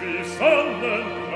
wie Sonnen